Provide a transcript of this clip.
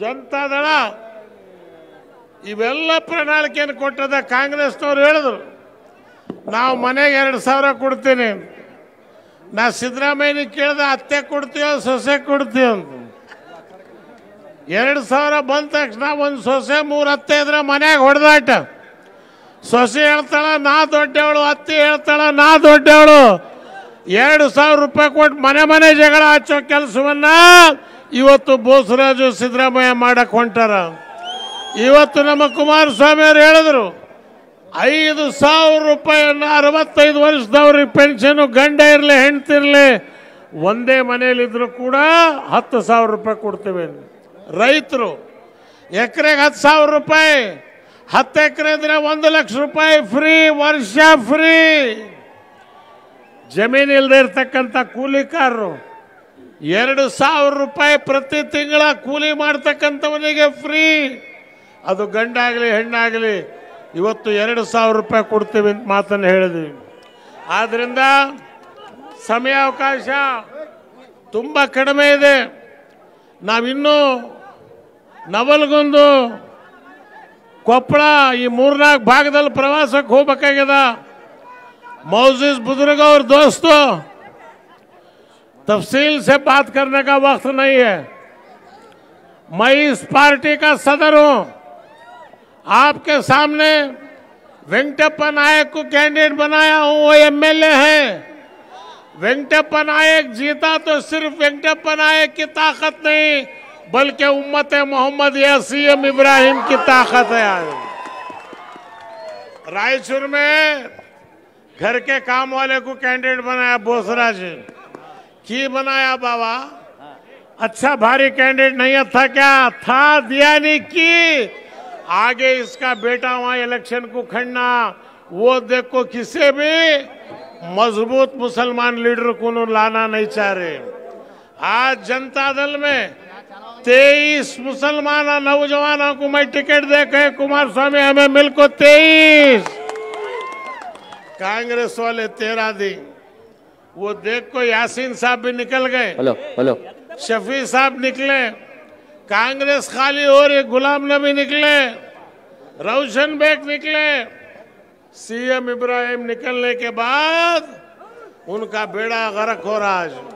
ಜನತಾದಳ, ಇವೆಲ್ಲ ಪ್ರಣಾಳಿಕೆಯನ್ನು ಕೊಟ್ಟದ ಕಾಂಗ್ರೆಸ್ನವ್ರು ಹೇಳಿದ್ರು. ನಾವು ಮನೆಗೆ ಎರಡು ಸಾವಿರ ಕೊಡ್ತೀನಿ. ನಾ ಸಿದ್ದರಾಮಯ್ಯನಿಗೆ ಕೇಳಿದ, ಅತ್ತೆ ಕೊಡ್ತೀವೋ ಸೊಸೆ ಕೊಡ್ತೀವಿ ಅಂತ. ಎರಡು ಸಾವಿರ ಬಂದ ತಕ್ಷಣ ಒಂದು ಸೊಸೆ, ಮೂರು ಅತ್ತೆ ಇದ್ರೆ ಮನೆಯಾಗ ಹೊಡೆದಾಟ. ಸೊಸೆ ಹೇಳ್ತಾಳ, ನಾ ದೊಡ್ಡವಳು, ಅತ್ತೆ ಹೇಳ್ತಾಳ, ನಾ ದೊಡ್ಡವಳು. ಎರಡು ಸಾವಿರ ರೂಪಾಯಿ ಕೊಟ್ಟು ಮನೆ ಮನೆ ಜಗಳ ಹಚ್ಚೋ ಕೆಲಸವನ್ನ ಇವತ್ತು ಬೋಸರಾಜು ಸಿದ್ದರಾಮಯ್ಯ ಮಾಡಕ್ ಹೊಂಟಾರ. ಇವತ್ತು ನಮ್ಮ ಕುಮಾರಸ್ವಾಮಿ ಅವರು ಹೇಳಿದ್ರು, ಐದು ಸಾವಿರ ರೂಪಾಯಿಯನ್ನು ಅರವತ್ತೈದು ವರ್ಷದವ್ರಿಗೆ ಪೆನ್ಷನು ಗಂಡ ಇರಲಿ ಹೆಂಡ್ತಿರಲಿ ಒಂದೇ ಮನೆಯಲ್ಲಿದ್ದರೂ ಕೂಡ ಹತ್ತು ಸಾವಿರ ರೂಪಾಯಿ ಕೊಡ್ತೇವೆ ರೈತರು, ಎಕರೆಗೆ ಹತ್ತು ಸಾವಿರ ರೂಪಾಯಿ, ಹತ್ತು ಎಕರೆ ಇದ್ರೆ ಒಂದು ಲಕ್ಷ ರೂಪಾಯಿ ಫ್ರೀ ವರ್ಷ ಫ್ರೀ ಜಮೀನು ಇಲ್ಲದೆ ಇರ್ತಕ್ಕಂಥ ಕೂಲಿಕಾರರು ಎರಡು ಸಾವಿರ ರೂಪಾಯಿ ಪ್ರತಿ ತಿಂಗಳ ಕೂಲಿ ಮಾಡ್ತಕ್ಕಂಥವನಿಗೆ ಫ್ರೀ. ಅದು ಗಂಡಾಗಲಿ, ಹೆಣ್ಣಾಗಲಿ, ಇವತ್ತು ಎರಡು ಸಾವಿರ ರೂಪಾಯಿ ಕೊಡ್ತೀವಿ ಅಂತ ಮಾತನ್ನು ಹೇಳಿದ್ವಿ. ಆದ್ದರಿಂದ ಸಮಯಾವಕಾಶ ತುಂಬ ಕಡಿಮೆ ಇದೆ. ನಾವಿನ್ನೂ ನವಲ್ಗೊಂದು ಕೊಪ್ಪಳ ಈ ಮೂರ್ನಾಲ್ಕು ಭಾಗದಲ್ಲಿ ಪ್ರವಾಸಕ್ಕೆ ಹೋಗ್ಬೇಕಾಗ್ಯದ. ಮೌಜಿಸ್ ಬುದುರ್ಗ ಅವ್ರ ದೋಸ್ತು तफसील से बात करने का वक्त नहीं है। मैं इस पार्टी का सदर हूँ। आपके सामने वेंकटप्पा नायक को कैंडिडेट बनाया हूँ, वो एमएलए है। वेंकटप्पा नायक जीता तो सिर्फ़ वेंकटप्पा नायक की ताकत नहीं, बल्कि उम्मत मोहम्मद या सीएम इब्राहिम की ताकत है आज। रायचूर में घर के काम वाले को कैंडिडेट बनाया बोसराज की बनाया बाबा? अच्छा भारी कैंडिडेट नहीं था क्या? था दिया नहीं की। आगे इसका बेटा वहाँ इलेक्शन को खड़ना, वो देखो किसे भी मज़बूत मुसलमान लीडर को लाना नहीं चाह रहे। आज जनता दल में तेईस मुसलमान नौजवानों को मैं टिकट दे के कुमार स्वामी हमें मिल को तेईस। कांग्रेस वाले तेरह दिन वो देख को यासीन साहब भी निकल गए। Hello hello. शफी साहब निकले। कांग्रेस खाली हो रही गुलाम नबी निकले। रोशन बेग निकले। सीएम इब्राहिम निकलने के बाद उनका बेड़ा गरक हो रहा है आज।